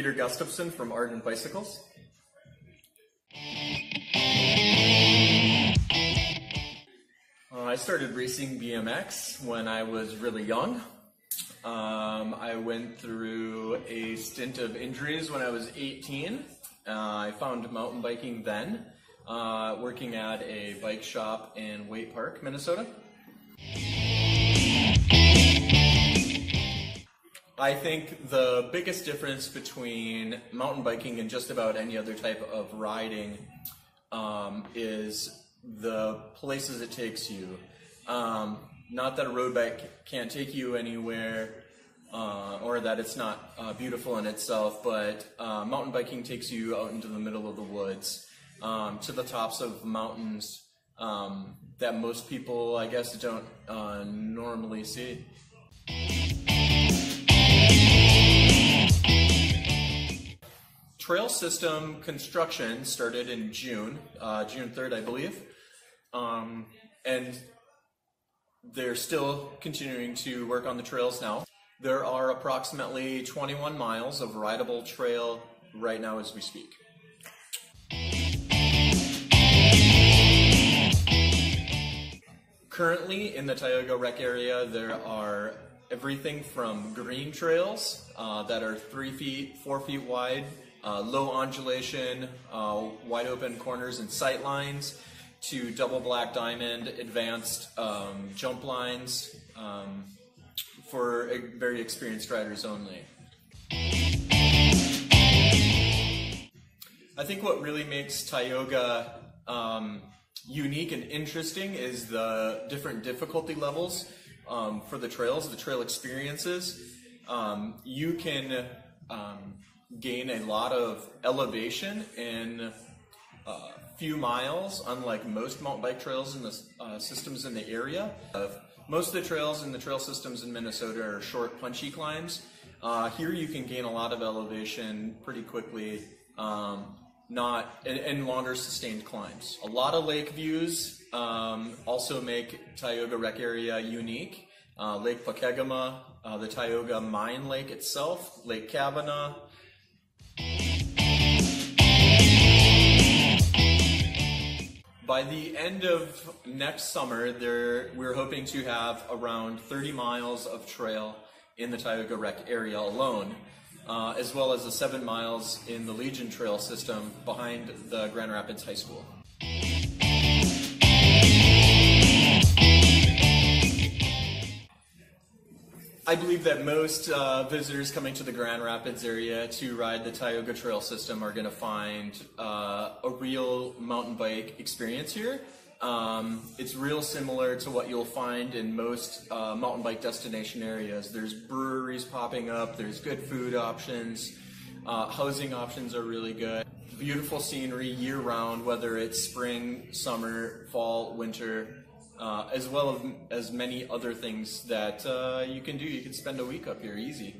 Gustafson from Ardent Bicycles. Uh, I started racing BMX when I was really young. Um, I went through a stint of injuries when I was 18. Uh, I found mountain biking then, uh, working at a bike shop in Waite Park, Minnesota. I think the biggest difference between mountain biking and just about any other type of riding um, is the places it takes you. Um, not that a road bike can't take you anywhere uh, or that it's not uh, beautiful in itself, but uh, mountain biking takes you out into the middle of the woods um, to the tops of mountains um, that most people, I guess, don't uh, normally see. Trail system construction started in June, uh, June 3rd, I believe. Um, and they're still continuing to work on the trails now. There are approximately 21 miles of rideable trail right now as we speak. Currently in the Tioga Rec area, there are everything from green trails uh, that are three feet, four feet wide, uh, low undulation, uh, wide open corners and sight lines, to double black diamond advanced um, jump lines um, for very experienced riders only. I think what really makes Tioga um, unique and interesting is the different difficulty levels um, for the trails, the trail experiences. Um, you can um, gain a lot of elevation in a few miles, unlike most mountain bike trails in the uh, systems in the area. Uh, most of the trails in the trail systems in Minnesota are short, punchy climbs. Uh, here you can gain a lot of elevation pretty quickly, um, not and, and, longer sustained climbs. A lot of lake views um, also make Tioga Rec area unique. Uh, lake Pokegama, uh, the Tioga Mine Lake itself, Lake Kavanaugh, by the end of next summer, there, we're hoping to have around 30 miles of trail in the Tioga Rec area alone, uh, as well as the seven miles in the Legion Trail system behind the Grand Rapids High School. I believe that most uh, visitors coming to the Grand Rapids area to ride the Tioga Trail system are going to find uh, a real mountain bike experience here. Um, it's real similar to what you'll find in most uh, mountain bike destination areas. There's breweries popping up, there's good food options, uh, housing options are really good. Beautiful scenery year round, whether it's spring, summer, fall, winter uh, as well as, many other things that uh, you can do. You can spend a week up here easy.